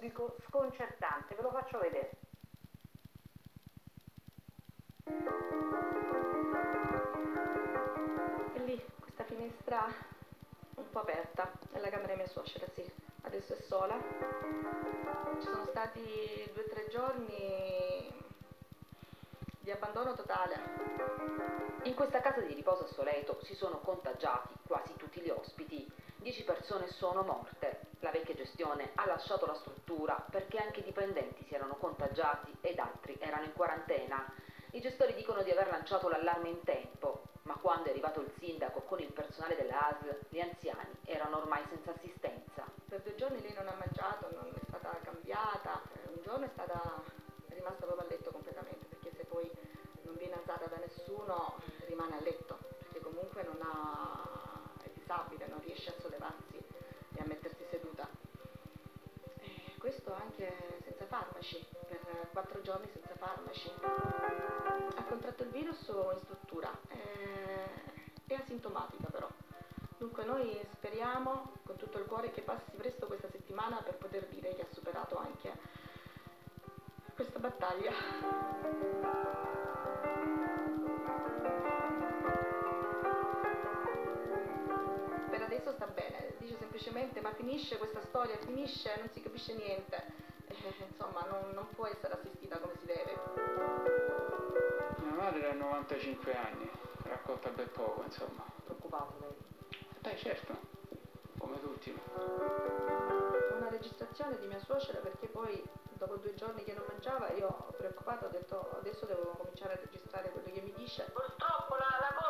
ludico sconcertante, ve lo faccio vedere. E lì, questa finestra un po' aperta, è la camera di mia suocera, sì. Adesso è sola. Ci sono stati due o tre giorni di abbandono totale. In questa casa di riposo a Soleto si sono contagiati quasi tutti gli ospiti. Dieci persone sono morte. La vecchia gestione ha lasciato la struttura perché anche i dipendenti si erano contagiati ed altri erano in quarantena. I gestori dicono di aver lanciato l'allarme in tempo, ma quando è arrivato il sindaco con il personale della ASL, gli anziani erano ormai senza assistenza. Per due giorni lei non ha mangiato, non è stata cambiata, un giorno è stata è rimasta proprio a letto completamente, perché se poi non viene alzata da nessuno rimane a letto, perché comunque non ha, è disabile, non riesce a sollevarsi senza farmaci, per quattro giorni senza farmaci. Ha contratto il virus in struttura, è asintomatica però. Dunque noi speriamo con tutto il cuore che passi presto questa settimana per poter dire che ha superato anche questa battaglia. Per adesso sta bene, dice semplicemente ma finisce questa storia, finisce, non si capisce niente. Insomma, non, non può essere assistita come si deve. Mia madre ha 95 anni, racconta ben poco, insomma. Preoccupato lei? Beh, certo, come tutti. Una registrazione di mia suocera perché poi dopo due giorni che non mangiava io ho preoccupato, ho detto adesso devo cominciare a registrare quello che mi dice. Purtroppo la, la cosa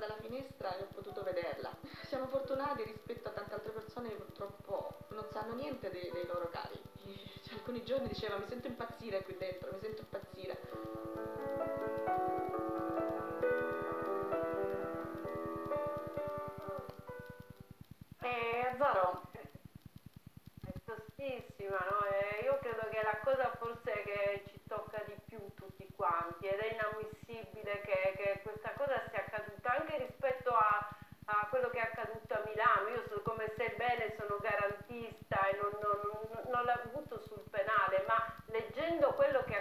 dalla finestra e ho potuto vederla. Siamo fortunati rispetto a tante altre persone che purtroppo non sanno niente dei, dei loro cari. Cioè, alcuni giorni diceva mi sento impazzire qui dentro, mi sento impazzire. Eh, Azzaro, è tostissima, no? E io credo che la cosa forse che ci tocca di più tutti quanti ed è inammissibile che, che questa cosa sia accaduta anche rispetto a, a quello che è accaduto a Milano. Io so, come sai bene sono garantista e non, non, non, non l'ho avuto sul penale, ma leggendo quello che